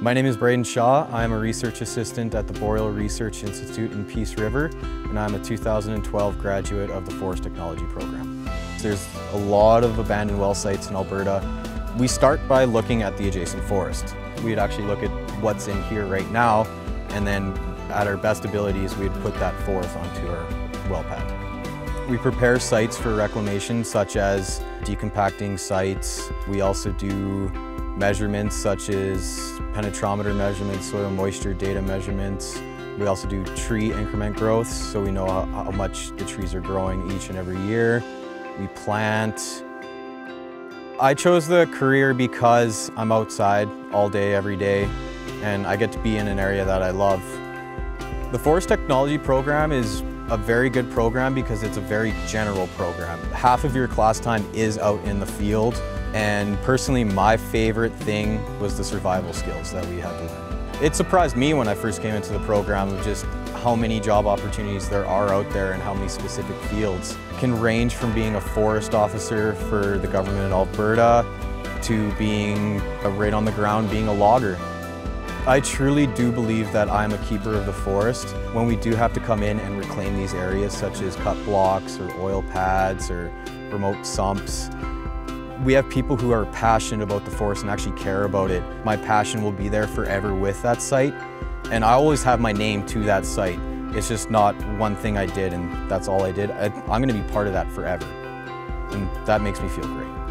My name is Braden Shaw. I'm a research assistant at the Boreal Research Institute in Peace River, and I'm a 2012 graduate of the Forest Technology Program. There's a lot of abandoned well sites in Alberta. We start by looking at the adjacent forest. We'd actually look at what's in here right now, and then at our best abilities, we'd put that forth onto our well pad. We prepare sites for reclamation, such as decompacting sites. We also do measurements such as penetrometer measurements, soil moisture data measurements. We also do tree increment growth, so we know how, how much the trees are growing each and every year. We plant. I chose the career because I'm outside all day, every day, and I get to be in an area that I love. The Forest Technology program is a very good program because it's a very general program. Half of your class time is out in the field and personally my favorite thing was the survival skills that we had to learn. It surprised me when I first came into the program of just how many job opportunities there are out there and how many specific fields. can range from being a forest officer for the government in Alberta to being right on the ground being a logger. I truly do believe that I'm a keeper of the forest. When we do have to come in and reclaim these areas such as cut blocks or oil pads or remote sumps, we have people who are passionate about the forest and actually care about it. My passion will be there forever with that site and I always have my name to that site. It's just not one thing I did and that's all I did. I, I'm going to be part of that forever and that makes me feel great.